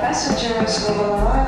Passenger was Global